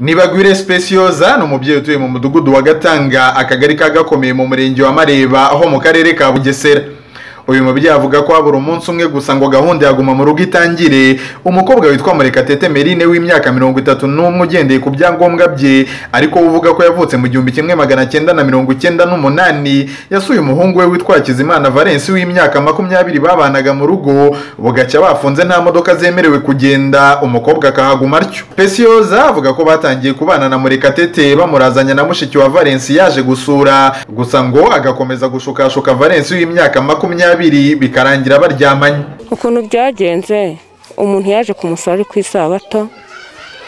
Nibagwire Specioza ni umubyeyi utuye mu mudugudu wa Gatanga akagari ka Gakomeye mu murenge wa Mareba aho mu karere ka Bugesera. Uyu mubyeyi avuga ko habura umunsi umwe gusa ngo gahunda yaguma mu rugo itangire. Umukobwa witwa Murekatete Merine w'imyaka mirongo itatu n'umwe ugendeye ku byangombwa bye ariko uvuga ko yavutse mu gihumbi kimwe magana cyenda na mirongo icyenda n'umunani. Yasuye umuhungu we witwa Hakizimana Valens w'imyaka makumyabiri babanaga mu rugo. Bugacya bafunze nta modoka zemerewe kugenda. Umukobwa akahaguma atyo. Specioza avuga ko batangiye kubana na Murekatete bamurazanya na mushiki wa Valens yaje gusura. Gusa ngo agakomeza gushukashuka Valens w'imyaka makumyabiri bikarangira baryamanye ukuntu byagenze umuntu yaje kumusura ari ku isabato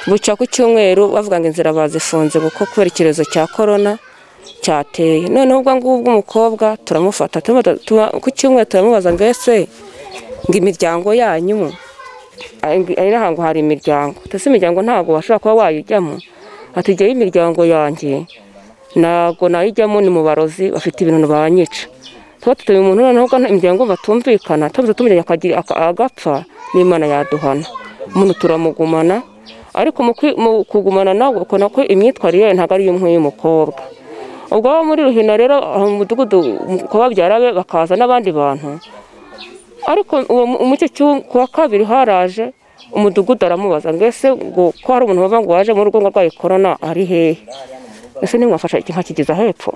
buca ku cyumweru bavuga ngo inzira bazifunze kuko kubera icyorezo cya korona cyateye. Noneho ubwo ngubwo umukobwa turamufata ku cyumweru turamubaza ngo ese ngo imiryango yanyu ari ahantu hari imiryango. Ndetse imiryango ntabwo washobora kuba wayijyamo? Hatugeho imiryango yanjye ntabwo nayijyamo ni mu barozi bafite ibintu banyica. Tuba tutuye umuntu noneho imiryango batumvikana. Tubuze tumenya agapfa n'imana yaduhana. Umuntu turamugumana. Ariko mu kugumana nawe ukabona ko imyitwarire ye ntabwo ari nk'iy'umukobwa ubwo muri ruhino rero mu mudugudu ku be bakaza n'abandi bantu. Ariko umucyo ku wa kabiri haraje umudugudu aramubaza ngo ese ngo ko hari umuntu bava ngo waje mu rugo ngo arwaye korona ari hehe? Ese nimwafasha nkakigeza hepfo?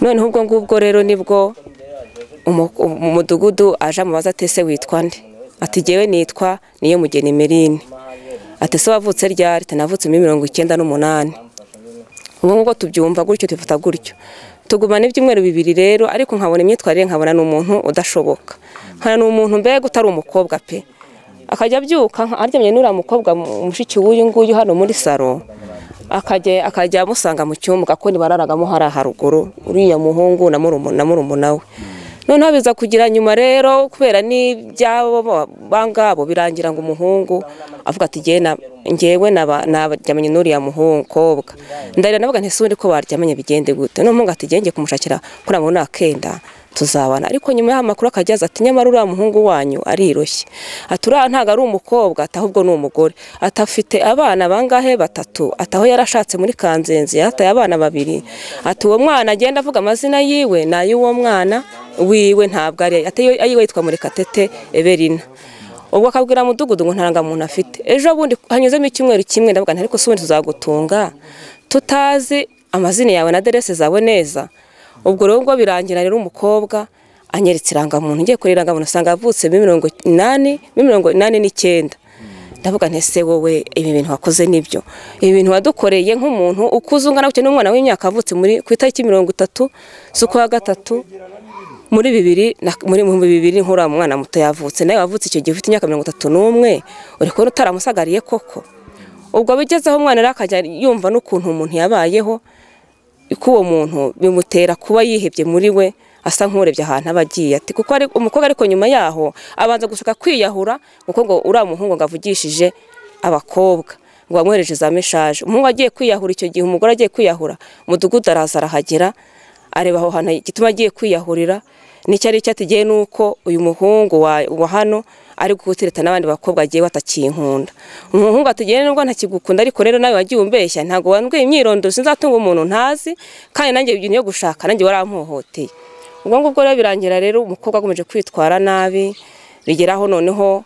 Noneho ubwo ngubwo rero ni bwo umudugudu aje amubaza ati ese witwa nde? Ati ngewe nitwa niyo mugeni merine ati se wavutse ryari? Navutse muri mirongo icyenda n'umunani. Ubwo ngubwo tubyumva gutyo tubifata gutyo. Tugumana ibyumweru bibiri rero ariko nkabona imyitwarire nkabona ni umuntu udashoboka. Nkabona ni umuntu mbega utari umukobwa pe. Akajya abyuka aryamye n'uriya mukobwa mushiki w'uyu nguyu hano muri salo akajya amusanga mu cyumba ko bararagamo hariya haruguru uriya muhungu na murumuna we. Noneho biza kugira nyuma rero kubera n'ibyabo bangabo birangira ngo umuhungu avuga ati ngewe nabaryamanye n'uriya mukobwa. Ndarira navuga ntisundi ko baryamanye bigende gute? N'umuhungu ati ngiye kumushakira kuri abo nakenda tuzabana. Ariko nyuma y'aho amakuru akajyaza ati nyamara uriya muhungu wanyu ariroshye. Ati uriya ntabwo ari umukobwa ati ahubwo ni umugore. Ati afite abana bangahe batatu? Ati aho yarashatse muri kanzenzi yataye abana babiri. Ati uwo mwana agenda avuga amazina yiwe ni ay'uwo mwana wiwe ntabwo ari ayiwe yitwa murekatete eberina ubwo akabwira mudugudu ngo ntarangamuntu afite. Ejo bundi hanyuzemo icyumweru kimwe ndavuga ariko si ubundi tuzagutunga? Tutazi amazina yawe na aderese zawe neza. Ubwo rero ubwo birangira rero umukobwa anyeretse irangamuntu. Ngiye kureba irangamuntu usanga avutse muri mirongo inani muri mirongo inani n'icyenda. Ndavuga ntese wowe ibi bintu wakoze ni byo ibi bintu wadukoreye nk'umuntu ukuze ungana gutya n'umwana w'imyaka avutse ku itariki mirongo itatu z'ukwa gatatu muri bibiri muri bibiri nk'uriya mwana muto yavutse. Nawe wavutse icyo gihe ufite imyaka mirongo itatu n'umwe uri kubona utaramusagariye koko? Ubwo bigezeho umwana rero akajya yumva n'ukuntu umuntu yabayeho uwo muntu bimutera kuba yihebye muri we asa nk'urebye ahantu aba agiye ati kuko umukobwa ariko nyuma yaho abanza gushaka kwiyahura kuko ngo uriya muhungu ngo avugishije abakobwa ngo bamwohereje za meshaje umuhungu agiye kwiyahura icyo gihe umugore agiye kwiyahura umudugudu araza arahagera areba aho hantu igituma agiye kwiyahurira. N'icyo ari cyo atigiye nuko uyu muhungu wa hano ari gutereta n'abandi bakobwa agiye batakinkunda umuhungu atigiye nubwo ntakigukunda ariko rero nawe wagiye umbeshya ntabwo wambwiye imyirondoro sinzatunga umuntu ntazi kandi nanjye ibintu yo gushaka nanjye warampohoteye. Ubwo ngubwo rero birangira rero umukobwa akomeje kwitwara nabi bigeraho noneho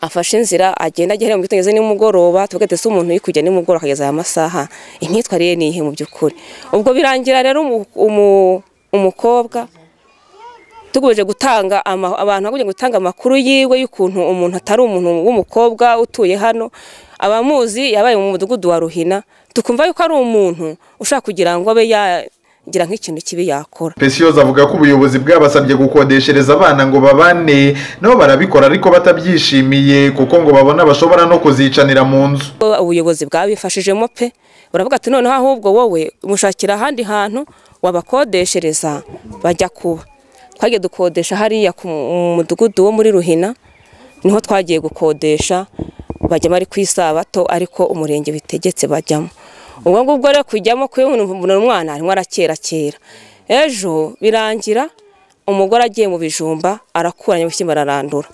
afashe inzira agenda agera mu gitondo nimugoroba tuvuge ati umuntu uri kujya nimugoroba akageza aya masaha imyitwarire ni ihe mu by'ukuri? Ubwo birangira rero umukobwa tugomeje gutanga abantu bagomeje gutanga amakuru yiwe y'ukuntu umuntu atari umuntu w'umukobwa utuye hano. Abamuzi yabaye mu mudugudu wa ruhina. Tukumva yuko ari umuntu ushaka kugira ngo abe yagira nk'ikintu kibi yakora. Specioza avuga ko ubuyobozi bwabasabye gukodeshereza abana ngo babane nabo barabikora ariko batabyishimiye kuko ngo babona bashobora no kuzicanira mu nzu. Ubuyobozi bwabifashijemo pe. Baravuga ati noneho ahubwo wowe umushakira ahandi hantu wabakodeshereza bajya kuba. Twagiye dukodesha hariya ku mudugudu wo muri ruhina ni ho twagiye gukodesha bajya bari ku isabato ariko umurenge bitegetse bajyamo. Ubwo ngubwo rero kujyamo kubona umwana arimo arakerakera. Ejo birangira umugore agiye mu bijumba arakuranya ibishyimbo ararandura.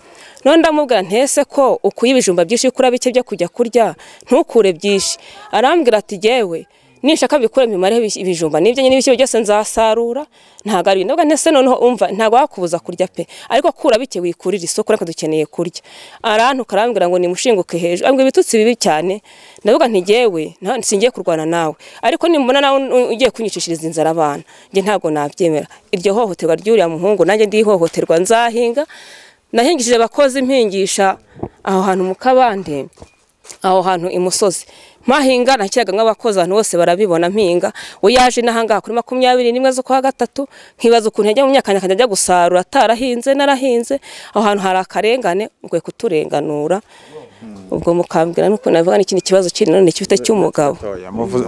None ndamubwira ntese ko ukuye ibijumba byinshi ukura bike byo kujya kurya? Ntukure byinshi. Arambwira ati jyewe nishaka bikure mbimareho ibijumba. Nibyo nyine ibishyimbo byose nzasarura. Ntabwo ari ndavuga ntese noneho umva ntabwo wakubuza kurya pe. Ariko kura bike wikurira isoko ariko dukeneye kurya. Arantuka arambwira ngo nimushinguke hejuru. Ambwira ibitutsi bibi cyane. Ndavuga nti jyewe singiye kurwana nawe. Ariko nimbona nawe ugiye kunyicishiriza inzara abana. Njye ntabwo nabyemera. Iryo hohoterwa ry'uriya muhungu nanjye ndihohoterwa nzahinga. Nahingishije abakozi impingisha aho hantu mu kabande aho hantu imusozi mpahinga nakiraga nk'abakozi abantu bose barabibona mpinga. We yaje n'ahangaha kuri makumyabiri n'imwe z'ukwa gatatu nkibaza ukuntu yajya mu myaka akajya ajya gusarura atarahinze narahinze. Aho hantu hari akarengane mukwiye kuturenganura. Ubwo mukambwira nuko navuga n'ikindi kibazo kiri none gifite cy'umugabo.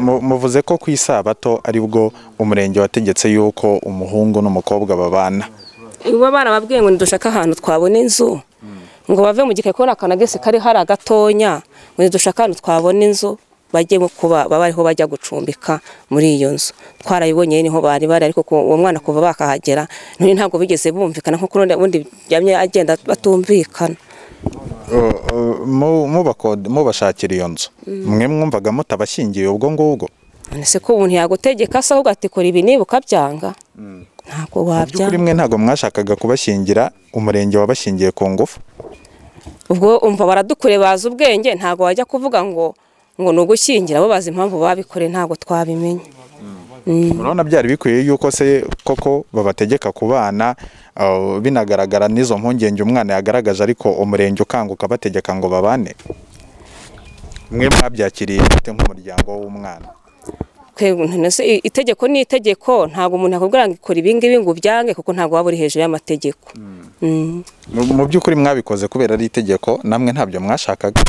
Muvuze ko ku isabato ari bwo umurenge wategetse yuko umuhungu n'umukobwa babana. Ubu abana babwiye ngo nidushake ahantu twabona inzu. Ngo bave mu gikayi kubona akantu gese kari hari agatonya ngo nidushake ahantu twabona inzu bajye kuba baba ariho bajya gucumbika muri iyo nzu. Twarayibonye ni ho bari bari ariko uwo mwana kuva bakahagera none ntabwo bigeze bumvikana nko kuri ubundi byamye agenda batumvikana. Mubashakira iyo nzu. Mwe mwumvaga mutabashyingiye ubwo ngubwo? Ese ko umuntu yagutegeka se ahubwo ati kora ibi niba ukabyanga ntabwo wabyanga kuri mwe ntabwo mwashakaga kubashyingira umurenge wabashyingiye ku ngufu. Ubwo umva baradukure bazi ubwenge ntabwo wajya kuvuga ngo ngo ni ugushyingira bo bazi impamvu babikoreye ntabwo twabimenye. Urabona byari bikwiye yuko se koko babategeka ku bana binagaragara n'izo mpungenge umwana yagaragaje ariko umurenge ukanguka bategeka ngo babane. Mwe mwabyakiriye mute nk'umuryango w'umwana. Itegeko ni itegeko ntabwo umuntu yakubwira ngo ikora ibingibi ngo ubyange kuko ntabwo waba uri hejuru y'amategeko. Mu by'ukuri mwabikoze kubera ari itegeko namwe ntabyo mwashakaga.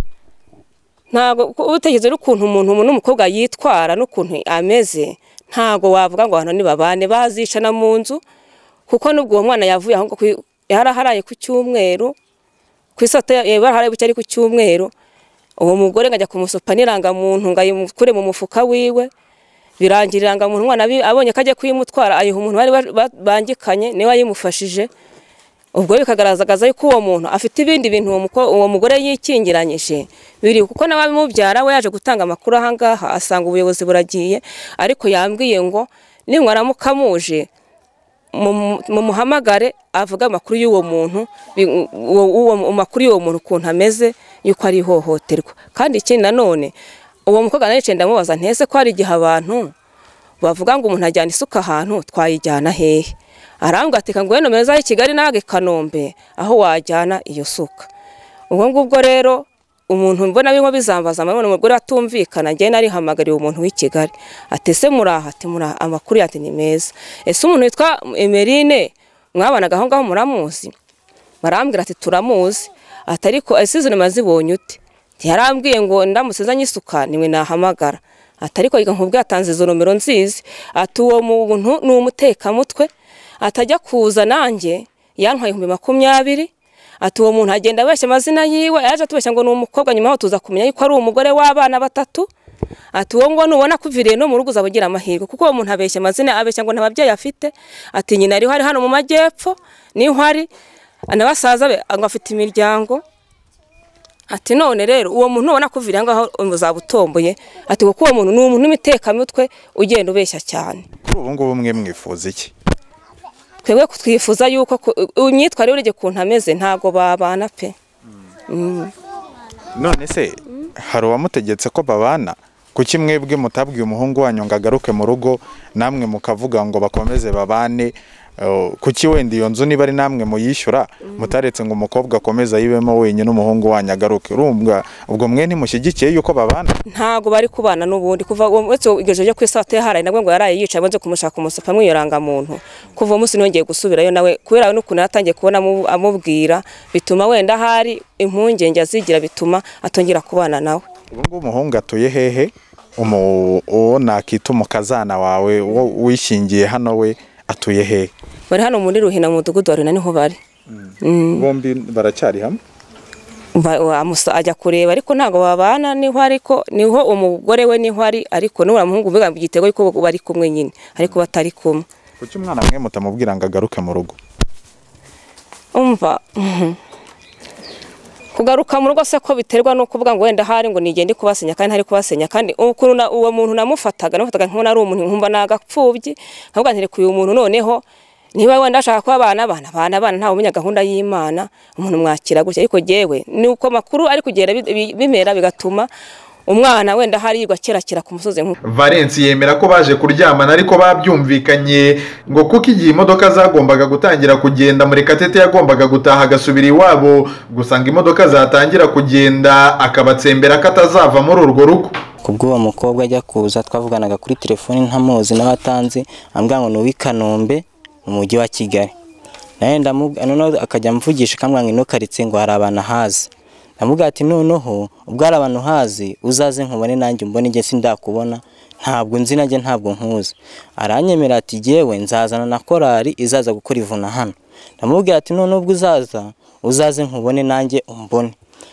Ntabwo utekereza ukuntu umuntu n'umukobwa yitwara n'ukuntu ameze ntabwo wavuga ngo hano nibabane bazicana mu nzu kuko n'ubwo uwo mwana yavuye aho yaraharaye ku cyumweru ku isata yaraharaye buke ari ku cyumweru uwo mugore ngo ajya kumusopa n'irangamuntu ngo ayimukure mu mufuka wiwe birangira irangamuntu umwana abonye ko agiye kuyimutwara ayiha umuntu bari bangikanye ni we wayimufashije ubwo bikagaragaza yuko uwo muntu afite ibindi bintu uwo mugore yikingiranyije. Biri kuko nawe abimubyara we yaje gutanga amakuru ahangaha asanga ubuyobozi buragiye ariko yambwiye ngo nimwaramuka muje mumuhamagare avuga amakuru y'uwo muntu amakuru y'uwo muntu ukuntu ameze yuko ari ihohoterwa. Kandi ikindi nanone uwo mukobwa nawe ndamubaza ntese ko hari igihe abantu bavuga ngo umuntu ajyana isuka ahantu twayijyana hehe arambwira ati ngo nomero zayo i kigali nawe kanombe aho wajyana iyo suka. Ubwo ngubwo rero umuntu mbona birimo bizambaza amabona umugore atumvikana njyewe narihamagariye umuntu w'i kigali. Atese muraha? Ati muraha amakuru yati ni meza. Ese umuntu witwa emerine mwabanaga aho ngaho muramuzi? Barambwira ati turamuzi. Ati ariko ese izo nyuma zibonye ute? Yarambwiye ngo ndamutse zanye isuka ni we nahamagara. Ati ariko nkubwo yatanze izo nomero nziza ati uwo muntu ni umutekamutwe. Atajya kuza nanjye. Yantwaye ibihumbi makumyabiri. Ati uwo muntu agenda abeshya amazina yiwe. Yaje atubeshya ngo ni umukobwa nyuma aho tuza kumenya yuko ari umugore w'abana batatu. Ati uwo ngo nubona kuviriye no mu rugo uzaba ugira amahirwe kuko uwo muntu abeshya amazina abeshya ngo nta babyeyi afite. Ati nyina ariho ari hano mu majyepfo ni ho ari. Na basaza be ngo afite imiryango. Ati none rero uwo muntu ubona kuviriye ngaho uzaba utomboye ati kuko uwo muntu ni umuntu w'imitekamutwe ugenda ubeshya cyane. Kuri ubu ngubu mwe mwifuza iki? Twebwe twifuza yuko imyitwarire urege ukuntu ameze ntabwo babana pe. None se hari uwamutegetse ko babana? Kuki mwebwe mutabwiye umuhungu wanyu ngo agaruke mu rugo namwe mukavuga ngo bakomeze babane? Kuki wenda iyo nzu niba ari namwe muyishyura? Mutaretse ngo umukobwa akomeze ayibemo wenyine umuhungu wanyu agaruke. Urumva? Ubwo mwe ntimushyigikiye yuko babana? Ntabwo bari kubana n'ubundi. Kuva uretse iryo joro ryo ku isate haraye nabwo ngo yaraye yicaye amaze kumushaka umusopa muntu kuva uwo munsi nongeye gusubirayo nawe kubera n'ukuntu yatangiye kubona amubwira bituma wenda ahari impungenge azigira bituma atongera kubana nawe. Ubu ngubu umuhungu atuye hehe? Uwo nakita umukazana wawe wishingiye hano we atuye hehe bari hano muri ruhina mu mudugudu wa ruhina ni ho bari. Bombi baracyari hamwe? Ajya kureba ariko ntabwo babana ni ho ariko ni ho umugore we ni ho ari ariko n'uriya muhungu uvuga ngo igitego yuko bari kumwe nyine ariko batari kumwe. Kuki umwana mwe mutamubwira ngo agaruke mu rugo? Umva kugaruka mu rugo se ko biterwa no kuvuga ngo wenda hari ngo nigende kubasenya kandi ntari kubasenya kandi ukuntu uwo muntu namufataga namufataga nk'ubona ari umuntu nkumva ni agapfubyi nkavuga nti reka uyu muntu noneho niba wenda ashaka kuba abana abana abana abana ntawe umenya gahunda y'imana umuntu mwakira gutya. Ariko jyewe ni uko makuru ari kugenda bi- bi- bimera bigatuma umwana wenda hari yirwa kerakera ku musozi nk'uko valence yemera ko baje kuryamana ariko babyumvikanye ngo kuko igihe imodoka zagombaga gutangira kugenda murekatete yagombaga gutaha agasubira iwabo gusa ngo imodoka zatangira kugenda akabatsembera ko atazava muri urwo rugo. Kubw'uwo mukobwa ajya kuza twavuganaga kuri telefoni ntamuzi n'abatanzi ambwira ngo ni uw'i Kanombe mu mujyi wa Kigali. Nawe ndamubwira noneho akajya amvugisha akambwira ngo ino karitsiye ngo hari abantu ahazi ndamubwira ati noneho ubwo hari abantu hazi uzaze nkubone nanjye umbone njye sindakubona ntabwo nzi nanjye ntabwo nkuzi. Aranyemera ati jyewe nzazana na korari izaza gukora ivuna hano. Ndamubwira ati noneho ubwo uzaza uzaze nkubone nanjye umbone.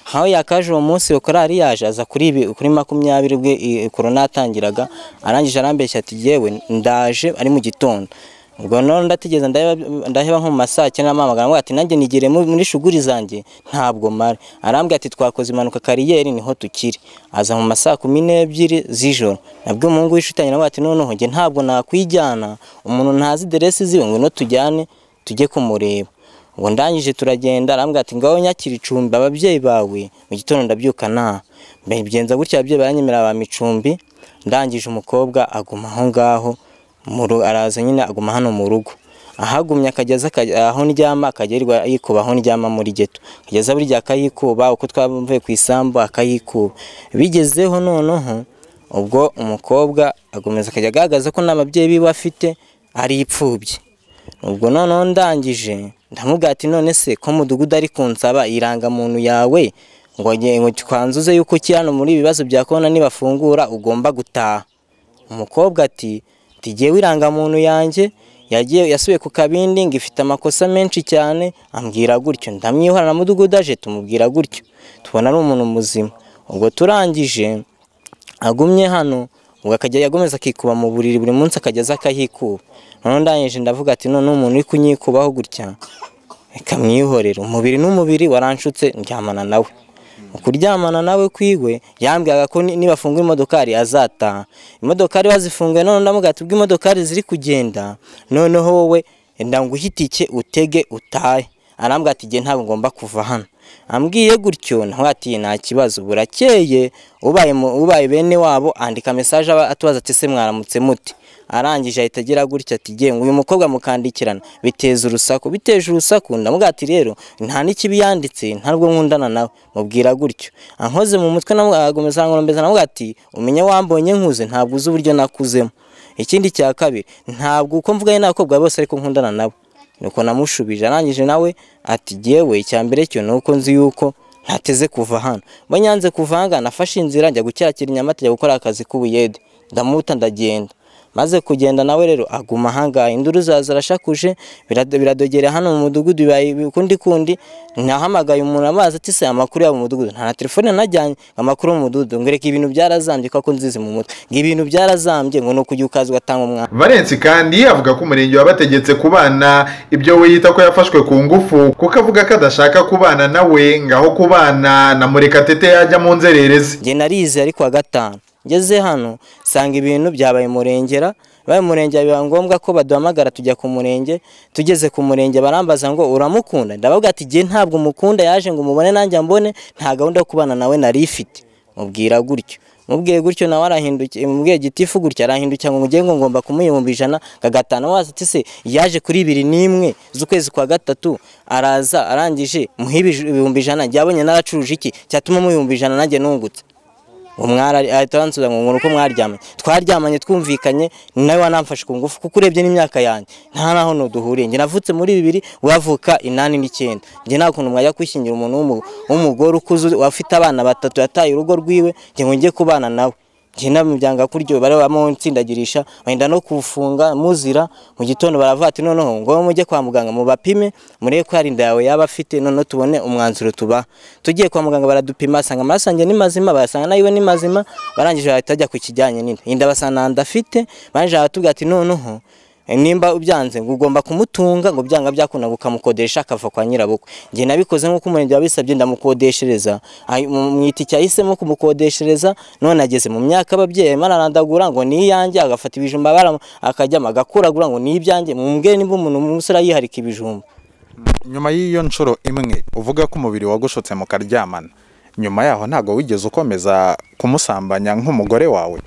Nkaho yakaje uwo munsi korari yaje aza kuri makumyabiri ubwe i- korona yatangiraga arangije arambeshya ati jyewe ndaje ari mu gitondo. Ubwo none ndategereza ndaheba nko mu ma saa cyenda namamagara ngo ati nanjye nigire mu- muri shuguri zanjye. Ntabwo mare arambwira ati twakoze impanuka kariyeri ni ho tukiri. Aza mu ma saa kumi n'ebyiri z'ijoro. Nabwo umuhungu w'ishutanye nawe ati noneho njye ntabwo nakwijyana. Umuntu ntazi deresi ziwe ngo tujyane tujye kumureba. Ubwo ndangije turagenda arambwira ati ngaho nyakira icumbi ababyeyi bawe mu gitondo ndabyuka nta. Mbigenza gutya ababyeyi baranyemera bampa icumbi ndangije umukobwa aguma aho ngaho. Araza nyine aguma hano mu rugo. Ahagumye akageza aho ndyama yirirwa yikuba aho ndyama muri geto akageza gihe akayikuba uko twavuye ku isambu akayikuba. Bigezeho noneho ubwo umukobwa agomeza akajya agaragaza ko n'ababyeyi biwe afite ari ipfubye ubwo noneho ndangije ndamubwira ati none se ko mudugudu ari kunsaba irangamuntu yawe ngo twanzuze yuko ukiri hano muri ibi bibazo bya korona nibafungura ugomba gutaha? Umukobwa ati tigewe irangamuntu yanjye yagiye yasubiye ku kabindi ngo ifite amakosa menshi cyane ambwira gutyo. Ndamwihora na mudugudu aje tumubwira gutyo. Tubona ari umuntu muzima. Ubwo turangije agumye hano ubwo akajya yagomeza akikuba mu buriri buri munsi akageza akahikuba. Noneho ndangije ndavuga ati none umuntu uri kunyikubaho gutya? Reka mwihorere. Umubiri n'umubiri waranshutse ndyamana nawe mu kuryamana nawe kwiwe yambwiraga ko ni- nibafungura imodokari azataha. Imodokari bazifunguye none ndamubwira ati ubwo imodokari ziri kugenda noneho wowe enda nguhe itike utege utahe. Arambwira ati igihe ntabwo ngomba kuva hano. Ambwiye gutyo nawe ati nta kibazo. Burakeye ubaye bene wabo andika mesaje atubaza ati se mwaramutse muti? Arangije ahita agira gutya ati genga uyu mukobwa mukandikirana. Biteza urusaku biteje urusaku ndamubwira ati rero nta n'ikibi yanditse ntabwo nkundana nawe. Mubwira gutyo. Ankoze mu mutwe agomeza nkombeza namubwira ati umenye wambonye nkuze ntabwo uzi uburyo nakuzemo. Ikindi cya kabiri ntabwo uko mvuganye n'abakobwa bose ariko nkundana nabo. Nuko namushubije arangije nawe ati jyewe icya mbere cyo ni uko nzi yuko ntateze kuva hano. Mba nyanze kuva aha ngaha nafashe inzira njya gucyakira inyamata njya gukora akazi k'ubuyede. Ndamuta ndagenda. Maze kugenda nawe rero aguma ahangaha. Induru zaza zirashakuje birado- biradogera hano mu mudugudu ukundi kundi nahamagaye umuntu amazi ati se amakuru yabo mu mudugudu. Nta na telefone najyanye amakuru mu mudugudu. Ngo reka ibintu byarazambye kuko nzizi mu mutwe. Ngo ibintu byarazambye ngo ni ukujya ukaza ugatanga umwana valence kandi avuga ko umurenge wabategetse kubana ibyo we yita ko yafashwe ku ngufu kuko avuga ko adashaka kubana nawe ngaho kubana na murekatete yajya mu nzererezi. Njye narize ari kuwa gatanu. Ngeze hano nsanga ibintu byabaye murengera. Baye murenge biba ngombwa ko baduhamagara tujya ku murenge tugeze ku murenge barambaza ngo uramukunda? Ndababwira ati igihe ntabwo mukunda yaje ngo umubone nanjye mbone nta gahunda yo kubana nawe nari ifite. Mubwira gutyo. Mubwiye gutyo nawe arahindukiye mubwiye gitifu gutya arahindukira ngo mugenge ngo ngomba kumuha ibihumbi ijana ngagatanu waza ati se yaje kuri ibiri n'imwe z'ukwezi kwa gatatu araza arangije muhe ibihumbi ijana. Njye abonye naracuruje iki? Cyatuma mu ibihumbi ijana nanjye nungutse. Ahita abansubiza ngo ngo uko twaryamanye twumvikanye nawe wanamfashe ku ngufu kuko urebye n'imyaka yanjye. Nta naho duhuriye njye navutse muri bibiri wavuka inani n'icyenda. Njye nta kuntu mwajya kwishingira umuntu w'umu- w'umugore ukuze afite abana batatu yataye urugo rwiwe njye ngo njye kubana nawe. Njye namubyanga kuryo bari bamunsindagirisha wenda no kufunga muzira mu gitondo baravuga ati noneho ngo mujye kwa muganga mubapime murebe ko hari inda yawe yaba afite noneho tubone umwanzuro tubaha tugiye kwa muganga baradupima basanga amaraso ni mazima basanga nayiwe ni mazima barangije bahita bajya ku kijyanye n'inda. Inda basanga nda afite barangije baratubwira ati noneho Eh, nimba ubyanze ngo ugomba kumutunga ngo byanga byakunda ngo ukamukodesha akava kwa nyirabukwe. Njye nabikoze nk'uko umurenge wabisabye ndamukodeshereza. Mu mu itike yahisemo kumukodeshereza none ageze mu myaka ababyeyi arimo ararandagura ngo ni iyanjye agafata ibijumba akajyamo agakuragura ngo ni ibyanjye mumbwire nimba umuntu umusore yiharika ibijumba. Nyuma y'iyo nshuro imwe uvuga ko umubiri wagushotse mukaryamana nyuma yaho ntabwo wigeze ukomeza kumusambanya nk'umugore wawe.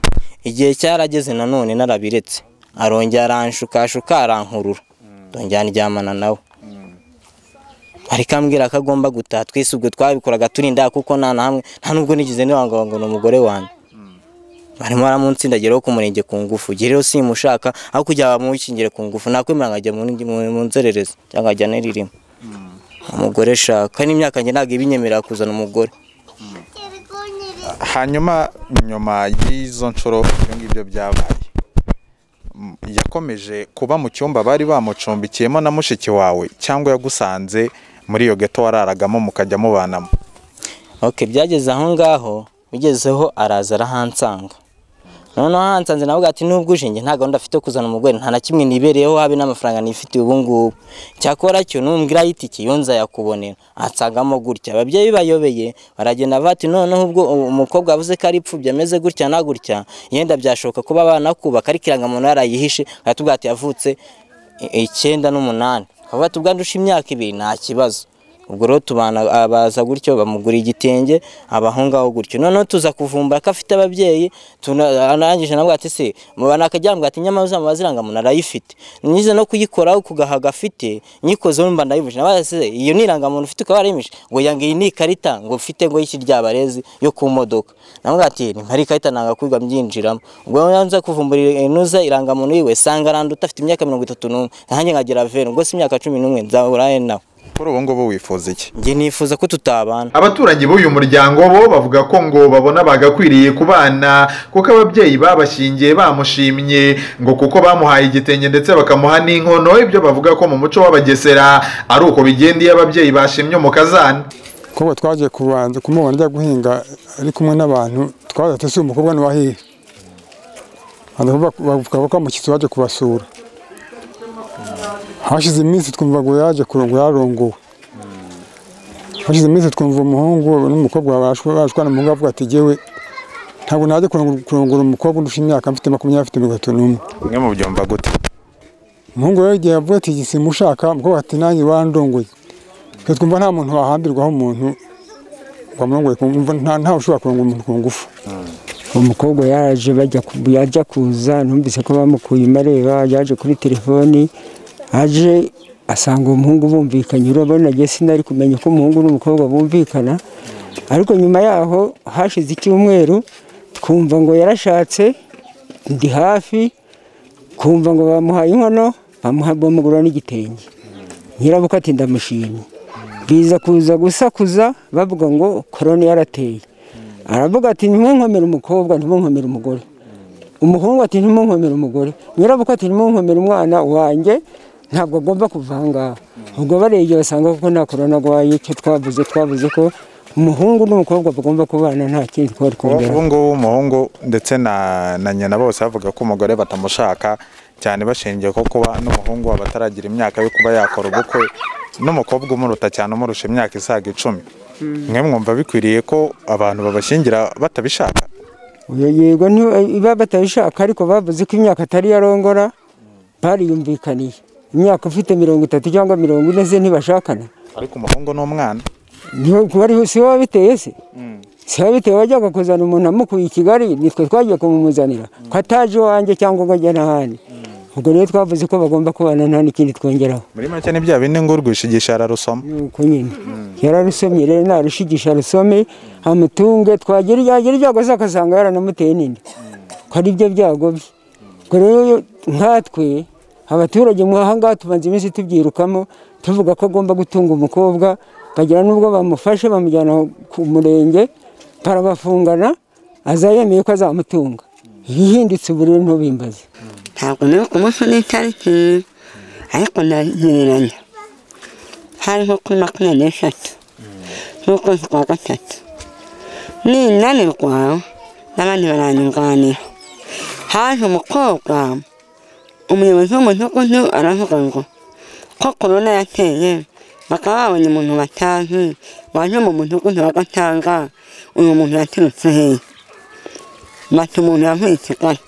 Igihe cyarageze nanone narabiretse. Arongera aranshukashuka arankurura. Ndongera ndyamana nawe. Ariko ambwira ko agomba gutaha. Twese ubwo twabikoraga turinda kuko nta na hamwe nta nubwo nigeze niwanga ngo ni umugore wanjye. Barimo baramunsindagiraho ku murenge ku ngufu. Igihe rero simushaka aho kugira bamushyingire ku ngufu nakwemera nkajya mu nzererezi cyangwa nkajya n'iririmo umugore shaka n'imyaka njye ntabwo ibinyemerera kuzana umugore. Hanyuma nyuma y'izo nshuro ibyo ngibyo byabaye. Yakomeje kuba mu cyumba bari bamucumbikiyemo na mushiki wawe cyangwa yagusanze muri iyo geto wararagamo mukajya mubanamo. Byageze aho ngaho bigezeho araza arahansanga. Noneho ahansanze nawe ati nubwo njye nta gahunda afite yo kuzana umugore nta na kimwe nibereyeho habe n'amafaranga nifitiye ubu ngubu. Cyakora cyo numbwira y'itike iyo yakubonera. Ansangamo gutya. Ababyeyi bayobeye baragenda bati noneho ubwo umukobwa wavuze ko ari ipfubyi ameze gutya na gutya. Yenda byashoboka kuba banakubaka ariko irangamuntu yarayihishe aratubwira ati yavutse icyenda n'umunani. Akavuga ati ubwandusha imyaka ibiri nta kibazo. Ubwo rero tubana baza gutyo bamugura igitenge abaho ngaho gutyo. Noneho tuza kuvumbura ko afite ababyeyi arangije nabwo ati se mubana akajyambwa ati nyamara uzamubaza irangamuntu arayifite. Nize no kuyikoraho ku gahaga afite nyikozeho mba ndayibuje nabaza se iyo ni irangamuntu ufite ukaba warayimije? Ngo yange iyi ni ikarita ngo mfite ngo y'iki ryabarezi yo ku modoka. Navuga ati ni mpari ikarita nanga kwigwa mbyinjiramo. Ubwo yanze kuvumbura inuza irangamuntu yiwe sanga aranduta afite imyaka mirongo itatu n'umwe. Nanjye nkagira vero ubwo si imyaka cumi n'umwe nzahurahe nawe kuri ubu ngubu wifuza iki? Njye nifuza ko tutabana abaturanyi b'uyu muryango bo bavuga ko ngo babona bagakwiriye kubana kuko ababyeyi babashyingiye bamushimye ngo kuko bamuhaye igitenge ndetse bakamuha n'inkono ibyo bavuga ko mu muco w'abagesera ari uko bigenda iyo ababyeyi bashimye umukazana umukobwa twagiye kubanza kumubona ajya guhinga ari kumwe n'abantu twaza ati si umukobwa ni wahiye. Bavuga ko amushyitsi waje kubasura. Hashize iminsi twumva ngo yaje kurongora yarongowe. Hashize iminsi twumva umuhungu n'umukobwa bashwana umuhungu avuga ati jyewe ntabwo najya kurongora umukobwa undusha imyaka mfite makumyabiri afite mirongo itatu n'umwe. Mwe mu byumva gute? Umuhungu rero igihe yavuga ati simushaka umukobwa ati nanjye warandongoye twe twumva nta muntu wahambirwaho umuntu nta ntawe ushobora kurongora umuntu ku ngufu. Umukobwa yaje yajya kuza numvise ko bamukuye imareba yaje kuri telefoni aje asanga umuhungu bumvikanye. Urabona njye sinari kumenya ko umuhungu n'umukobwa bumvikana. Ariko nyuma yaho hashize icyumweru twumva ngo yarashatse ndi hafi kumva ngo bamuhaye inkono bamugura n'igitenge. Nyirabukwe ati ndamushimye. Biza kuza gusakuza bavuga ngo korona yarateye. Aravuga ati ntimunkomere umukobwa ntimunkomere umugore. Umuhungu ati ntimunkomere umugore. Nyirabukwe ati ntimunkomere umwana wanjye. Ntabwo agomba kuva aha ngaha. Ubwo barebye basanga kuko nta korona arwaye icyo twavuze twavuze ko umuhungu n'umukobwa bagomba kubana nta kindi twari kongera ubu ngubu umuhungu ndetse na na nyina bose bavuga ko umugore batamushaka cyane bashingiye ko kuba n'umuhungu waba ataragira imyaka yo kuba yakora ubukwe n'umukobwa umuruta cyane umurusha imyaka isaga icumi. Mwe mwumva bikwiriye ko abantu babashyingira batabishaka? Yego niba batabishaka ariko bavuze ko imyaka atari yarongora bariyumvikaniye. Imyaka ufite mirongo itatu cyangwa mirongo ine ze ntibashakana. Ariko umuhungu n'umwana ari- si wowe biteye se? Si wowe biteye wajyaga kuzana umuntu amukuye i kigali nitwe twagiye kumumuzanira ko ataje iwanjye cyangwa ngo ajye n'ahandi. Ubwo rero twavuze ko bagomba kubana nta n'ikindi twongeraho. Muri make ni bya bindi ngo urwishigisha ararusoma nuko nyine. Yararusomye rero narushigisha rusome amutunge twagira yagira ibyago se akasanga yaranamuteye n'inda ko ari byo byago bye. Ubwo rero nkatwe abaturage aha ngaha tumaze iminsi tubyirukamo tuvuga ko agomba gutunga umukobwa bagira n'ubwo bamufashe bamujyana ku murenge barabafungana aza yemeye ko azamutunga. Yihindutse ubu rero ntubimbaze. Ntabwo niba ku munsi n'itariki ariko ntiriranya hari nko kuri makumyabiri n'eshatu. Z'ukwezi kwa gatatu. Ninanirwa n'abandi baranyunganira. Haje umukobwa umuyobozi w'umudugudu aravuga ngo ko korona yateye bakaba babonye umuntu batazi waje mu mudugudu wa gatanga uyu muntu yaturutse hehe bati umuntu yavuye i kigali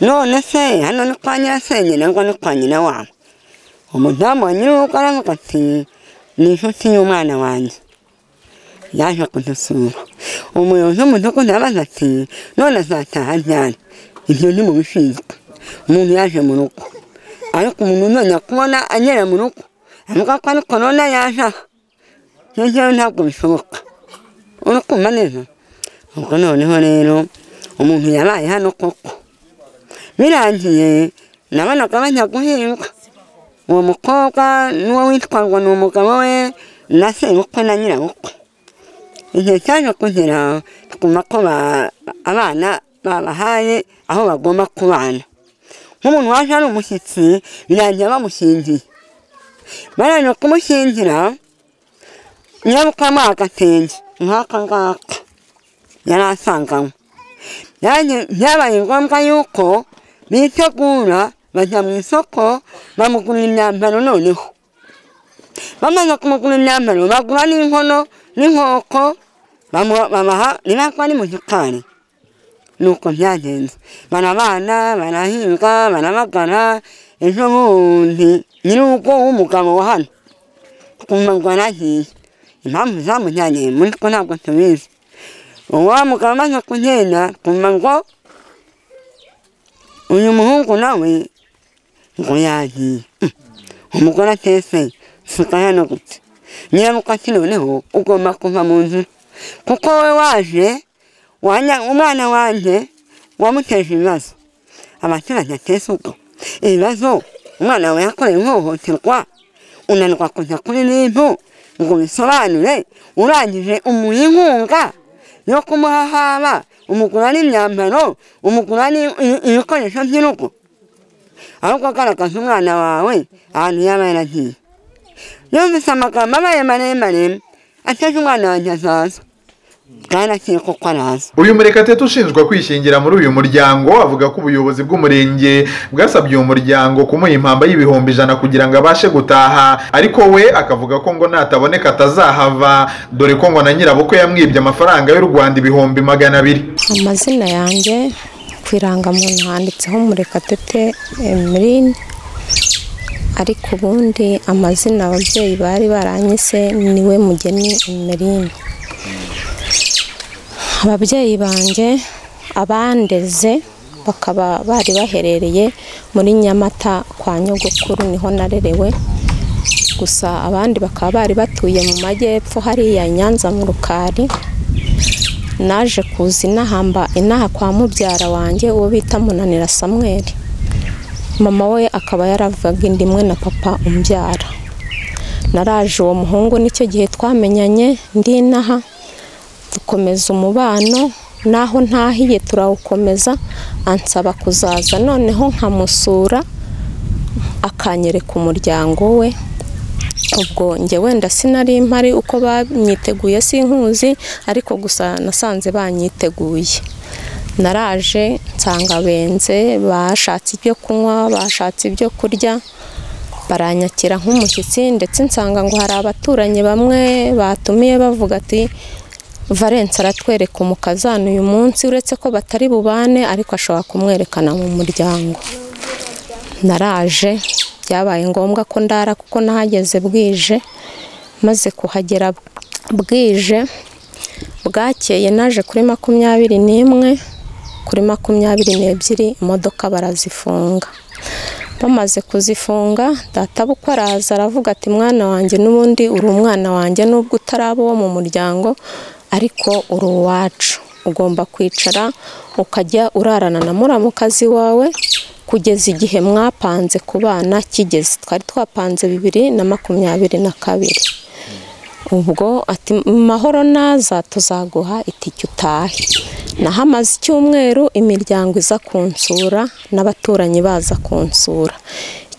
none se hano ni kwa nyirasenge nangwa ni kwa nyina wabo umudamu wa nyir'urugo aravuga ati ni inshuti y'umwana wanjye. Yaje kudusura. Umuyobozi w'umudugudu arabaza ati none azataha ryari? Ibyo ni mu bishinzwe umuntu yaje mu rugo ariko umuntu umenya kubona agera mu rugo avuga ko ari korona yaje aha ibyo ngibyo ntabwo bishoboka uri kumva neza ubwo noneho rero umuntu yabaye hano koko birangiye nabonaga bajya guhinga uwo mukobwa n'uwo witwarwa ni umugabo we na sebukwe na nyirabukwe igihe cyaje kugera twumva ko ba- abana babahaye aho bagomba kubana nk'umuntu waje ari umushyitsi birangira bamushingiye baraje kumushyingira nyirabukwe agatenge nk'aka ngaka yari asanganywe byabaye ngombwa yuko bitegura bajya mu isoko bamugurira imyambaro noneho. Bamaze kumugura imyambaro bagura n'inkono n'inkoko bamuha- ko ari mu gikari. Nuko byagenze. Barabana barahinga barabagara ejo bundi nyir'urugo w'umugabo wa hano. Kumva ngo yaragiye impamvu zamujyanye muri two ntabwo tubizi. Uwo mugabo amaze kugenda kumva ngo uyu muhungu nawe ngo yagiye. Hmm. umugore atese suka hano gute nyiramuka ati noneho ugomba kuva mu nzu. Kuko we waje umwana wanjye wamuteje ibibazo. Abaturage atese ubwo ibibazo umwana wawe yakorewe ihohoterwa. Unanirwa kujya kuri ribu ngo bisobanure urangije umuha inkunga yo kumuha haba umugura n'imyambaro umugura ibikoresho by'urugo. Ahubwo agaragaza umwana wawe ahantu yaba yaragiye. Yumvise amagambo abaye maremare ateze umwana wanjye azaza. Uyu murekatete ushinjwa kwishingira muri uyu muryango avuga ko ubuyobozi bw'umurenge bwasabye uyu muryango kumuha impamba y'ibihumbi ijana kugira ngo abashe gutaha ariko we akavuga ko ngo nataboneka atazahava dore ko ngo na nyirabukwe yamwibye amafaranga y'u rwanda ibihumbi magana abiri. Amazina yanjye ku irangamuntu handitseho murekatete emeline ariko ubundi amazina ababyeyi bari baranyise ni we mugeni emeline. Ababyeyi banjye abandeze bakaba bari baherereye muri nyamata kwa nyogokuru ni ho narerewe. Gusa abandi bakaba bari batuye mu majyepfo hariya nyanza mu rukari. Naje kuza inahamba inaha kwa mubyara wanjye uwo bita munanira samweri mama we akaba yaravaga inda imwe na papa umbyara. Naraje uwo muhungu ni cyo gihe twamenyanye ndi inaha. Dukomeza umubano naho ntahiye turawukomeza ansaba kuzaza. Noneho nkamusura akanyereka umuryango we. Ubwo njye wenda sinari mpari uko banyiteguye sinkuzi ariko gusa nasanze banyiteguye. Naraje nsanga benze bashatse ibyo kunywa bashatse ibyo kurya baranyakira nk'umushyitsi ndetse nsanga ngo hari abaturanyi bamwe batumiye bavuga ati valence aratwereka umukazana uyu munsi uretse ko batari bubane ariko ashobora kumwerekana mu muryango. Naraje byabaye ngombwa ko ndara kuko nahageze bwije maze kuhagera bwije bwakeye naje kuri makumyabiri n'imwe kuri makumyabiri n'ebyiri imodoka barazifunga. Bamaze kuzifunga data bukwe araza aravuga ati mwana wanjye n'ubundi uri umwana wanjye nubwo utaraba uwo mu muryango ariko uri uwacu. Ugomba kwicara ukajya urarana na muramukazi wawe kugeza igihe mwapanze ku bana kigeze. Twari twapanze bibiri na makumyabiri na kabiri. Ubwo ati mahoro naza tuzaguha itike utahe. Nahamaze icyumweru imiryango iza kunsura n'abaturanyi baza kunsura.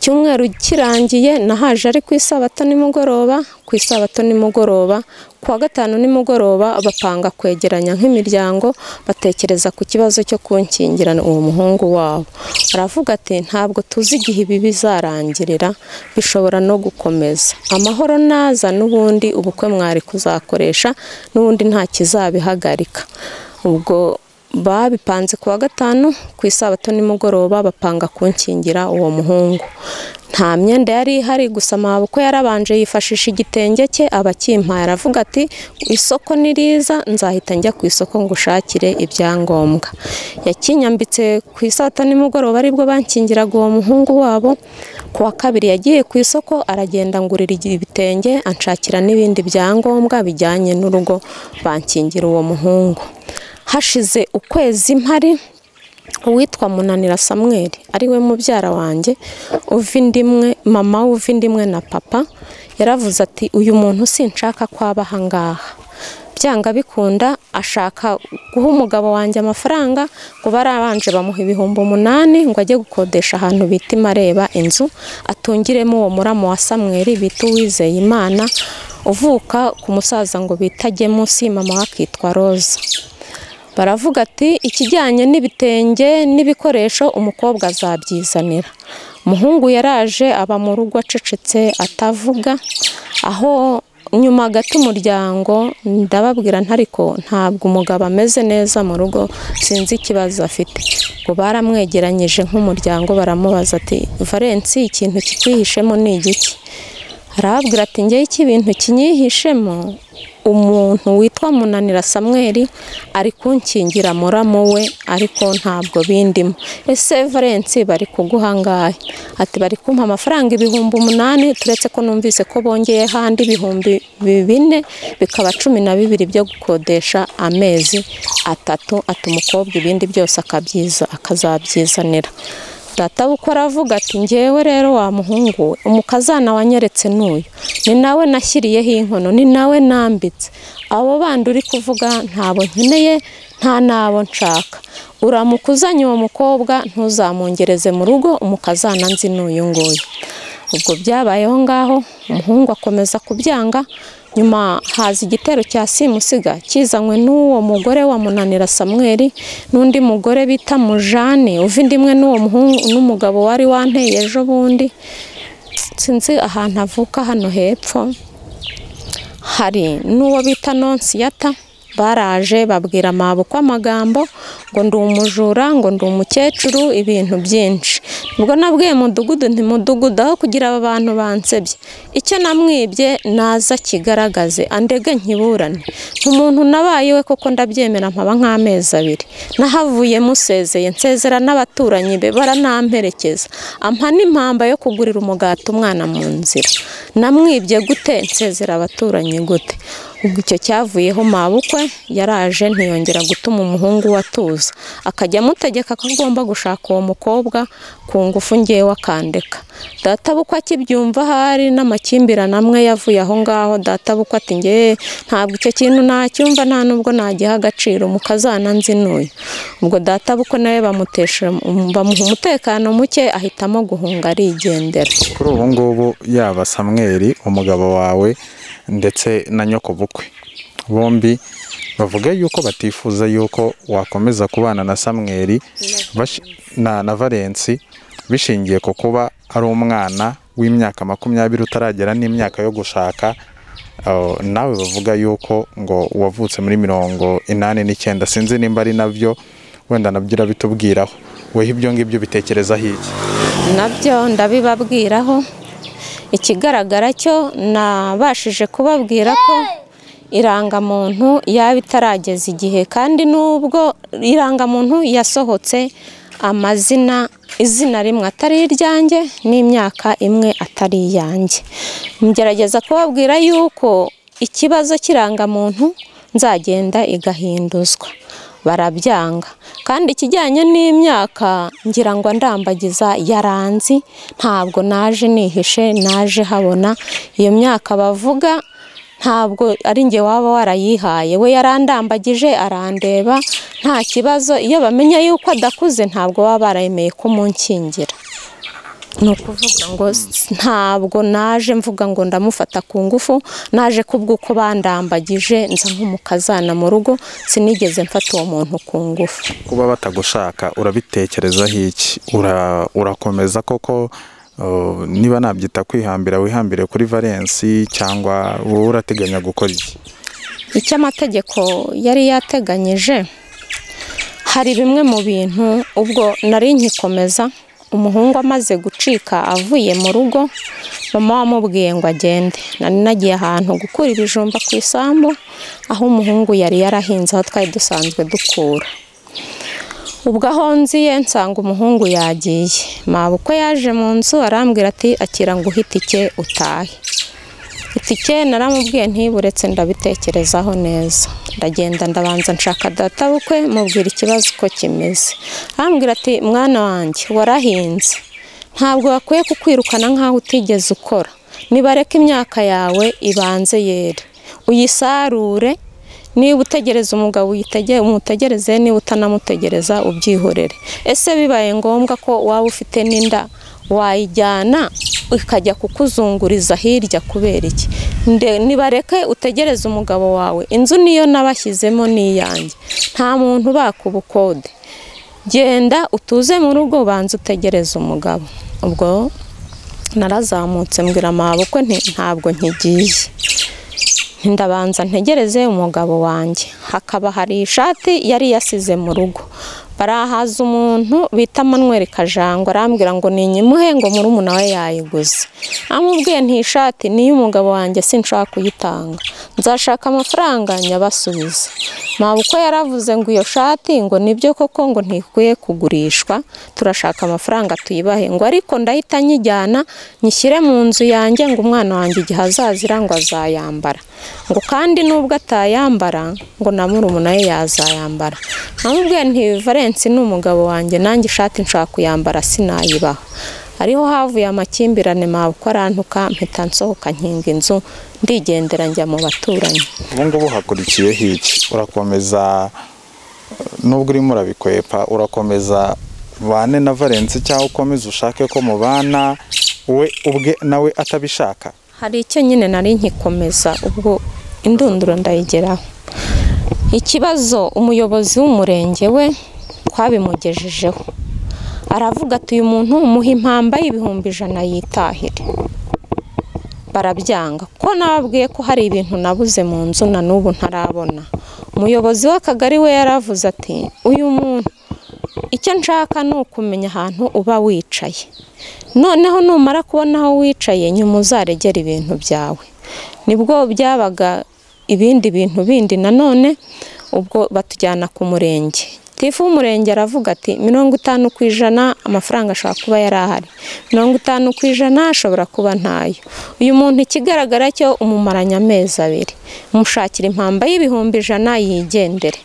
Icyumweru kirangiye nahaje ari ku isabato nimugoroba ku isabato nimugoroba ku wa gatanu nimugoroba bapanga kwegeranya nk'imiryango batekereza ku kibazo cyo kunkingira uwo muhungu wabo. Aravuga ati ntabwo tuzi igihe ibi bizarangirira bishobora no gukomeza. Amahoro naza n'ubundi ubukwe mwari kuzakoresha n'ubundi nta kizabihagarika. Ubwo babipanze ku wa gatanu ku isabato nimugoroba bapanga kunkingira uwo muhungu. Nta myenda yari ihari gusa amabukwe yarabanje yifashisha igitenge cye abakimpaye aravuga ati isoko ni riza nzahita njya ku isoko ngo ushakire ibyangombwa. Yakinyambitse ku isabato nimugoroba ari bwo bankingiraga uwo muhungu wabo. Ku wa kabiri yagiye ku isoko aragenda ngurira ibitenge anshakira n'ibindi byangombwa bijyanye n'urugo bankingira uwo muhungu. Hashize ukwezi mpari uwitwa munanira samweri ari we mubyara wanjye uva indimwe mama uva indimwe na papa yaravuze ati uyu muntu sinshaka ko aba aha ngaha. Byanga bikunda ashaka guha umugabo wanjye amafaranga ngo barabanje bamuha ibihumbi umunani ngo ajye gukodesha ahantu bita imareba inzu atungiremo uwo muramu wa samweri bita uwizeye imana uvuka ku musaza ngo bitage munsi mama we akitwa roza. Baravuga ati ikijyanye n'ibitenge n'ibikoresho umukobwa azabyizanira. Umuhungu yaraje aba mu rugo acecetse atavuga. Aho nyuma gato umuryango ndababwira ntariko ntabwo umugabo ameze neza mu rugo sinzi ikibazo afite. Ngo baramwegeranyije nk'umuryango baramubaza ati valensi ikintu kikwihishemo ni igiki? Arababwira ati ngewe iki bintu kinyihishemo? Umuntu witwa munanira samweri ari kunkingira muramo we ariko ntabwo bindimo. Ese valensi bari kuguha angahe ati bari kumpa amafaranga ibihumbi umunani turetse ko numvise ko bongeye handi ibihumbi bine bikaba cumi na bibiri byo gukodesha amezi atatu ati umukobwa ibindi byose akabyiza akazabyizanira data uko aravuga ati ngewe rero wa muhungu we umukazana wanyeretse n'uyu. Ni nawe nashyiriyeho inkono ni nawe nambitse. Abo bandi uri kuvuga ntabo nkeneye nta n'abo nshaka. Uramukuzanye uwo mukobwa ntuzamungereze mu rugo umukazana nzi n'uyu nguyu. Ubwo byabayeho ngaho umuhungu akomeza kubyanga nyuma haza igitero cya simusiga kizanywe n'uwo mugore wa munanira samweri n'undi mugore bita mujane uva indi imwe n'uwo muhungu n'umugabo wari wanteye ejo bundi. Sinzi ahantu avuka hano hepfo. Hari n'uwo bita nonsiyata baraje babwira amabukwe amagambo ngo ndi umujura ngo ndi umukecuru ibintu byinshi. Ubwo nabwiye mudugudu ntimudugudu aho kugira aba bantu bansebye. Icyo namwibye naza kigaragaze. Andege nkiburane. Umuntu nabaye we koko ndabyemera mpaba nk'amezi abiri. Nahavuye musezeye nsezera n'abaturanyi be baranamperekeza. Ampa n'impamba yo kugurira umugati umwana mu nzira. Namwibye gute? Nsezera abaturanyi gute? Ubwo icyo cyavuyeho mabukwe yaraje ntiyongera gutuma umuhungu we atuza. Akajya amutegeka ko agomba gushaka uwo mukobwa ku ngufu ngewe akandeka. Data bukwe akibyumva ahari n'amakimbirane amwe yavuye aho ngaho. Data bukwe ati ngewe ntabwo icyo kintu nacyumva nta nubwo nagiha agaciro mukazana nzi n'uyu. Ubwo data bukwe nawe bamuha umutekano muke ahitamo guhunga arigendera. Kuri ubu ngubu yaba samweri umugabo wawe ndetse na nyoko bukwe bombi bavuga yuko batifuza yuko wakomeza kubana na samweri na na valensi bishingiye ku kuba ari umwana w'imyaka makumyabiri utaragera n'imyaka yo gushaka. Nawe bavuga yuko ngo wavutse muri mirongo inani n'icyenda sinzi nimba ari na byo wenda na byo urabitubwiraho. Weho ibyo ngibyo bitekerezaho iki? Nabyo ndabibabwiraho. Ikigaragara cyo nabashije kubabwira ko irangamuntu yaba itarageza igihe kandi n'ubwo irangamuntu yasohotse amazina izina rimwe atari iryanjye n'imyaka imwe atari iyanjye. Ngerageza kubabwira yuko ikibazo cy'irangamuntu nzagenda igahinduzwa. Barabyanga. Kandi ikijyanye n'imyaka ngira ngo ndambagiza yaranzi ntabwo naje nihishe naje habona. Iyo myaka bavuga ntabwo ari njye waba warayihaye. We yarandambagije arandeba nta kibazo. Iyo bamenya yuko adakuze ntabwo baba baremeye kumunkingira ni ukuvuga ngo ntabwo naje mvuga ngo ndamufata ku ngufu naje kubw'uko bandambagije nza nk'umukazana mu rugo sinigeze mfata uwo muntu ku ngufu. Kuba batagushaka urabitekerezaho iki? Ura- urakomeza koko? Niba nabyita kwihambira wihambire kuri valensi cyangwa wowe urateganya gukora iki? Icyo amategeko yari yateganyije hari bimwe mu bintu ubwo nari nkikomeza umuhungu amaze gucika avuye mu rugo mama wamubwiye ngo agende. Nari nagiye ahantu gukura ibijumba ku isambu aho umuhungu yari yarahinze aho twari dusanzwe dukura. Ubwo aho nziye nsanga umuhungu yagiye. Mabukwe yaje mu nzu arambwira ati akira ngo uhite itike utahe. Itike naramubwiye ntiburetse ndabitekerezaho neza. Ndagenda ndabanza nshaka data bukwe mubwira ikibazo uko kimeze. Arambwira ati mwana wanjye warahinze. Ntabwo bakwiye kukwirukana nk'aho utigeze ukora. Nibareke imyaka yawe ibanze yere. Uyisarure. Niba utegereza umugabo umutegereze niba utanamutegereza ubyihorere. Ese bibaye ngombwa ko waba ufite n'inda wayijyana ikajya kukuzunguriza hirya kubera iki? Nibareke utegereze umugabo wawe. Inzu niyo nabashyizemo ni iyanjye nta muntu ubaka ubukode. Genda utuze mu rugo ubanza utegereze umugabo. Ubwo narazamutse mbwira nti ntabwo nkigiye. Ndabanza ntegereze umugabo wanjye. Hakaba hari ishati yari yasize mu rugo. Barahaza umuntu bita manweri kajangwa arambwira ngo ninyimuhe ngo murumuna we yayiguze? Amubwiye ntishati niyo umugabo wanjye sinshaka kuyitanga. Nzashaka amafaranga nyabasubize. Mabukwe yaravuze ngo iyo shati ngo ni byo koko ngo ntikwiye kugurishwa? Turashaka amafaranga tuyibahe ngo ariko ndahita nyijyana nyishyire mu nzu yanjye ngo umwana wanjye igihe azazira ngo azayambara. Ngo kandi nubwo atayambara ngo na murumuna we yazayambara. Namubwiye nti valensi ni umugabo wanjye nanjye ishati nshaka kuyambara sinayibaho ariho havuye amakimbirane mabukwe arantuka mpita nsohoka nkinga inzu ndigendera njya mu baturanyi. Ubu ngubu hakurikiyeho iki urakomeza nubwo urimo urabikwepa urakomeza bane na valensi cyangwa ukomeze ushake ko mubana we ubwe nawe atabishaka? Hari icyo nyine nari nkikomeza ubwo indunduro ndayigeraho. Ikibazo umuyobozi w'umurenge we twabimugejejeho. Aravuga ati uyu muntu umuha impamba y'ibihumbi ijana yitahire. Barabyanga. Ko nababwiye ko hari ibintu nabuze mu nzu na n'ubu ntarabona? Umuyobozi w'akagari we yaravuze ati uyu muntu icyo nshaka ni ukumenya ahantu uba wicaye. Noneho numara kubona aho wicaye nyuma uzaregera ibintu byawe. Nibwo byabaga ibindi bintu bindi nanone ubwo batujyana ku murenge. Tifu w'umurenge aravuga ati mirongo itanu ku ijana amafaranga ashobora kuba yari ahari mirongo itanu ku ijana ashobora kuba ntayo. Uyu muntu ikigaragara cyo umumaranye amezi abiri. Umushakira impamba y'ibihumbi ijana yigendere.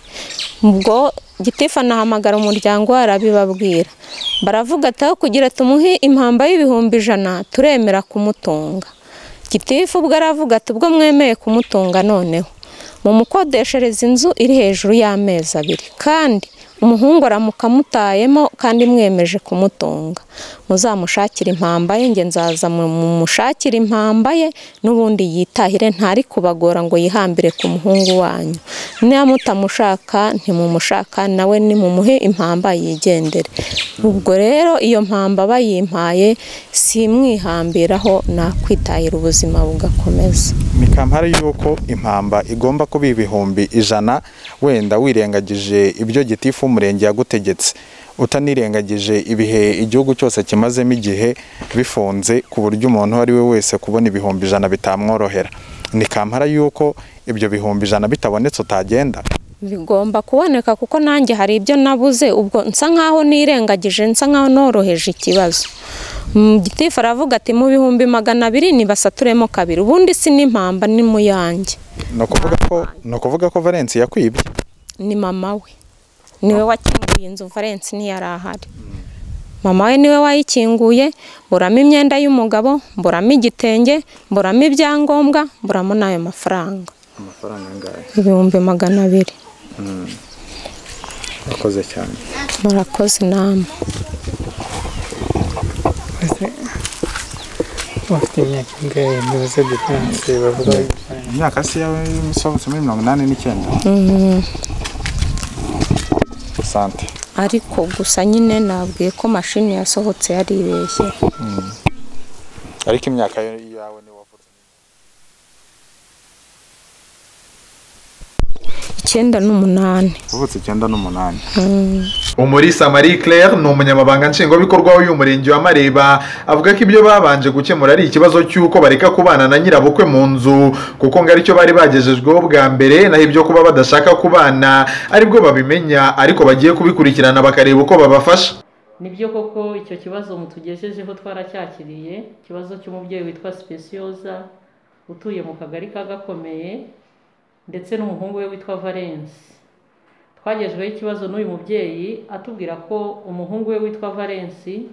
Ubwo gitifu anahamagara umuryango arabibabwira. Baravuga ati aho kugira tumuhe impamba y'ibihumbi ijana turemera kumutunga. Gitifu ubwo aravuga ati ubwo mwemeye kumutunga noneho. Mumukodeshereza inzu iri hejuru y'amezi abiri. Kandi umuhungu aramuka amutayemo kandi mwemeje kumutunga. Muzamushakire impamba ye nge nzaza mumushakire impamba ye n'ubundi yitahire ntari kubagora ngo yihambire ku muhungu wanyu. Niba mutamushaka ntimumushaka nawe nimumuhe impamba yigendere. Ubwo rero iyo mpamba bayimpaye simwihambiraho nakwitahira ubuzima bugakomeza. Ni kampani y'uko impamba igomba kuba ibihumbi ijana wenda wirengagije ibyo gitifu w'umurenge yagutegetse. Utanirengagije ibihe igihugu cyose kimazemo igihe bifunze ku buryo umuntu uwo ari we wese kubona ibihumbi ijana bitamworohera. Ni kampani y'uko ibyo bihumbi ijana bitabonetse utagenda? Bigomba kuboneka kuko nanjye hari ibyo nabuze ubwo nsa nkaho nirengagije nsa nkaho noroheje ikibazo. Gitifu aravuga ati mu bihumbi magana abiri nibasaturemo kabiri ubundi si n'impamba ni mu yanjye. Ni ukuvuga ko ni ukuvuga ko valensi yakwibye ni mama we. Ni we wakinguye inzu valensi ntiyari ahari mama we ni we wayikinguye mburamo imyenda y'umugabo mburamo igitenge mburamo ibyangombwa mburamo n'ayo mafaranga amafaranga angahe ibihumbi magana abiri urakoze cyane murakoze inama bafite imyaka ingahe muze diferanse bavuga imyaka se yawe isohotse muri mirongo inani n'icyenda Mm, sante ariko gusa nyine nabwiye ko mashini yasohotse yaribeshye. Ariko imyaka yawe ni wavutse icyenda n'umunani. Wavutse icyenda n'umunani. Mm. umulisa marie claire ni umunyamabanga nshingwabikorwa w'uyu murenge wa mareba. Avuga ko ibyo babanje gukemura ari ikibazo cy'uko bareka kubana na nyirabukwe mu nzu kuko ngo ari cyo bari bagejejweho bwa mbere naho ibyo kuba badashaka kubana ari bwo babimenya ariko bagiye kubikurikirana bakareba uko babafasha. Nibyo koko icyo kibazo mutugejejeho twaracyakiriye ikibazo cy'umubyeyi witwa sipesiyoza utuye mu kagari ka gakomeye ndetse n'umuhungu we witwa valensi twagejweho ikibazo n'uyu mubyeyi atubwira ko umuhungu we witwa valensi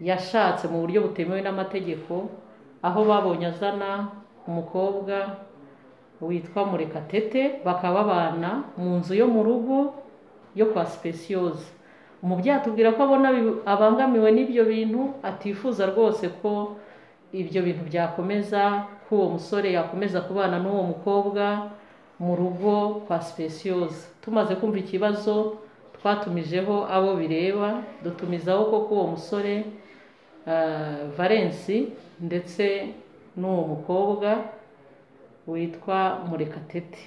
yashatse mu buryo butemewe n'amategeko aho babonye azana umukobwa witwa murekatete bakaba babana mu nzu yo mu rugo yo kwa sipesiyoza umubyeyi atubwira ko abona abangamiwe n'ibyo bintu atifuza rwose ko ibyo bintu byakomeza ko uwo musore yakomeza kubana n'uwo mukobwa mu rugo kwa sipesiyoza tumaze kumva ikibazo twatumijeho abo bireba dutumizaho koko uwo musore ah, valensi ndetse n'uwo mukobwa witwa murekatete.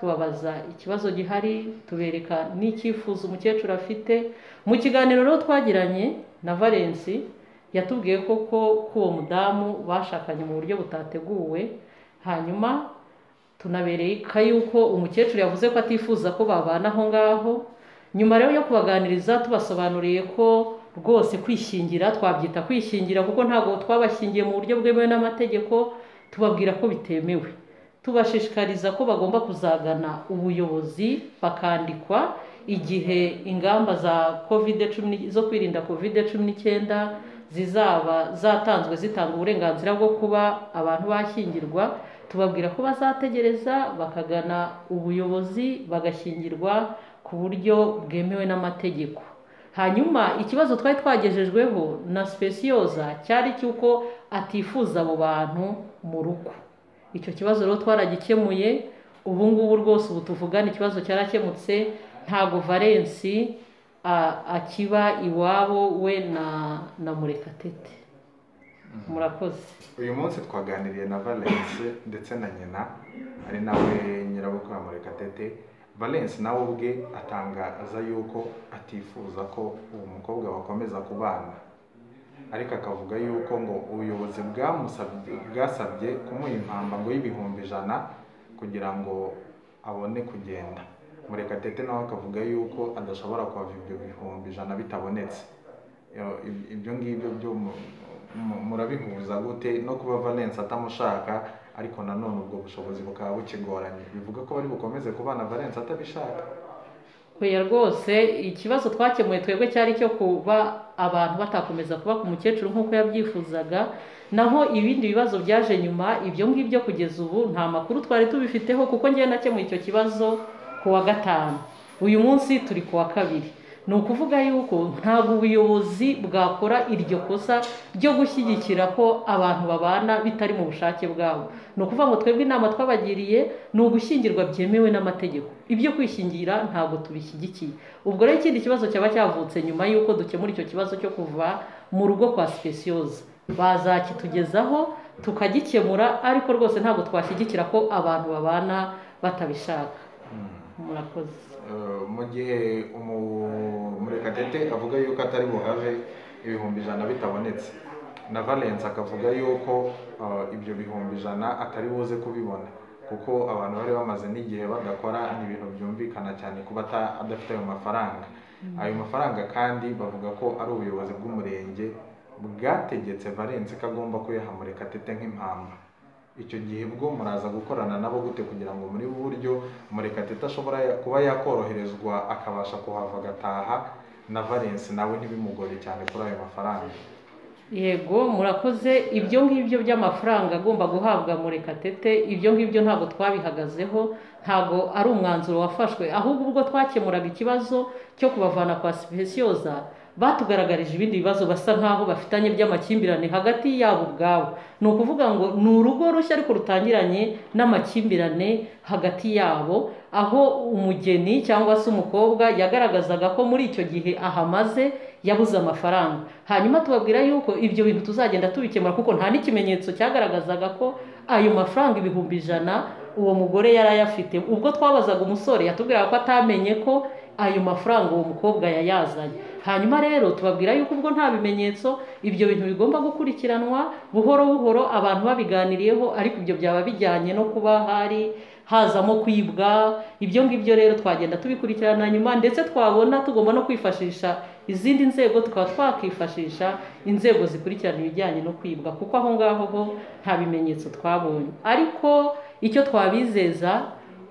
Tubabaza ikibazo gihari tubereka n'icyifuzo umukecuru afite. Mu kiganiro rero twagiranye na valensi yatubwiye koko ko uwo mudamu bashakanye mu buryo butateguwe hanyuma tunabereka yuko umukecuru yavuze ko atifuza ko babana aho ngaho. Nyuma rero yo kubaganiriza tubasobanuriye ko rwose kwishingira twabyita kwishingira kuko ntabwo twabashyingiye mu buryo bwemewe n'amategeko tubabwira ko bitemewe. Tubashishikariza ko bagomba kuzagana ubuyobozi bakandikwa igihe ingamba za covid cumi zo kwirinda covid cumi n'icyenda zizaba zatanzwe zitanga uburenganzira bwo kuba abantu bashyingirwa. Tubabwira ko bazategereza bakagana ubuyobozi bagashyingirwa ku buryo bwemewe n'amategeko. Hanyuma ikibazo twari twagejejweho na sipesiyoza cyari cy'uko atifuza abo bantu mu rugo. Icyo kibazo rero twaragikemuye ubu ngubu rwose ubu tuvugana ikibazo cyarakemutse ntabwo valensi akiba iwabo we na murekatete. Murakoze. Uyu munsi twaganiriye na valence ndetse na nyina ari nawe nyirabukwe murekatete. Valence nawe ubwe atangaza yuko atifuza ko uwo mukobwa bakomeza kubana. Ariko akavuga yuko ngo ubuyobozi bwasabye kumuha impambango y'ibihumbi ijana kugira ngo abone kugenda. Murekatete nawe akavuga yuko adashobora kuhava ibyo bihumbi ijana bitabonetse. Yo- ib- ibyo ngibyo murabihuza gute no kuba valence atamushaka ariko nanone ubwo bushobozi bukaba bukigoranye. Bivuga ko bari bukomeze kubana valence atabishaka. Oya rwose ikibazo twakemuye twebwe cyari cyo kuba abantu batakomeza kuba ku mukecuru nk'uko yabyifuzaga naho ibindi bibazo byaje nyuma ibyo ngibyo kugeza ubu nta makuru twari tubifiteho kuko njyewe nakemuye icyo kibazo ku wa gatanu. Uyu munsi turi ku wa kabiri. Ni ukuvuga yuko ntabwo ubuyobozi bwakora iryo kosa ryo gushyigikira ko abantu babana bitari mu bushake bwabo. Ni ukuvuga ngo twebwe inama twabagiriye ni ugushyingirwa byemewe n'amategeko. Ibyo kwishingira ntabwo tubishyigikiye. Ubwo rero ikindi kibazo cyaba cyavutse nyuma y'uko dukemura icyo kibazo cyo kuva mu rugo kwa sipesiyoza bazakitugezaho tukagikemura ariko rwose ntabwo twashyigikira ko abantu babana batabishaka. Murakoze. Eh, mu gihe umu- murekatete avuga yuko atari buhave ibihumbi ijana bitabonetse. Na valence akavuga yuko eh, ibyo bihumbi ijana atari buze kubibona. Kuko abantu bari bamaze n'igihe badakora ni ibintu byumvikana cyane kuba adafite ayo mafaranga. Ayo mafaranga kandi bavuga ko ari ubuyobozi bw'umurenge bwategetse valence ko agomba kuyaha murekatete nk'impamba. Icyo gihe bwo muraza gukorana nabo gute kugira ngo muri buryo murekatete ashobora kuba yakoroherezwa akabasha kuhava agataha na valence nawe ntibimugore cyane kuri ayo mafaranga? Yego murakoze. Ibyo ngibyo by'amafaranga agomba guhabwa murekatete ibyo ngibyo ntabwo twabihagazeho ntabwo ari umwanzuro wafashwe. Ahubwo ubwo twakemuraga ikibazo cyo kubavana kwa sipesiyoza batugaragarije ibindi bibazo basa nk'aho bafitanye by'amakimbirane hagati yabo ubwabo. Ni ukuvuga ngo ni urugo rushya ariko rutangiranye n'amakimbirane hagati yabo aho umugeni cyangwa se umukobwa yagaragazaga ko muri icyo gihe ahamaze yabuze amafaranga. Hanyuma tubabwira yuko ibyo bintu tuzagenda tubikemura kuko nta n'ikimenyetso cyagaragazaga ko ayo mafaranga ibihumbi ijana uwo mugore yari ayafite. Ubwo twabazaga umusore yatubwiraga ko atamenye ko ayo mafaranga uwo mukobwa yayazanye. Hanyuma rero tubabwira yuko ubwo nta bimenyetso ibyo bintu bigomba gukurikiranwa buhoro buhoro abantu babiganiriyeho ariko ibyo byaba bijyanye no kuba hari hazamo kwibwa. Ibyo ngibyo rero twagenda tubikurikirana nyuma ndetse twabona tugomba no kwifashisha izindi nzego tukaba twakifashisha inzego zikurikirana ibijyanye no kwibwa. Kuko aho ngaho ho nta bimenyetso twabonye. Ariko icyo twabizeza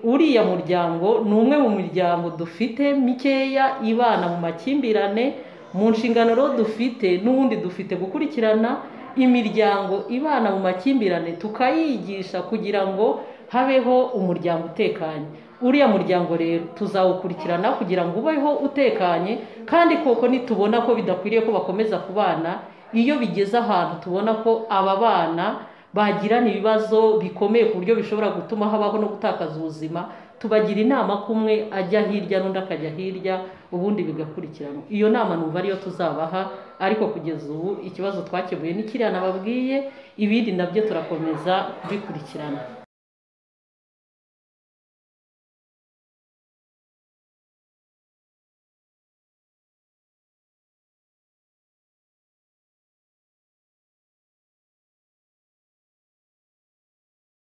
uriya muryango ni umwe mu miryango dufite mikeya ibana mu makimbirane mu nshingano rero dufite n'ubundi dufite gukurikirana imiryango ibana mu makimbirane tukayigisha kugira ngo habeho umuryango utekanye. Uriya muryango rero tuzawukurikirana kugira ngo ubeho utekanye kandi koko nitubona ko bidakwiriye ko bakomeza kubana iyo bigeze ahantu tubona ko aba bana bagirana ibibazo bikomeye ku buryo bishobora gutuma habaho no gutakaza ubuzima tubagira inama ko umwe ajya hirya n'undi akajya hirya ubundi bigakurikiranwa iyo nama numva ariyo tuzabaha ariko kugeza ubu ikibazo twakemuye ni kiriya nababwiye ibindi na byo turakomeza kubikurikirana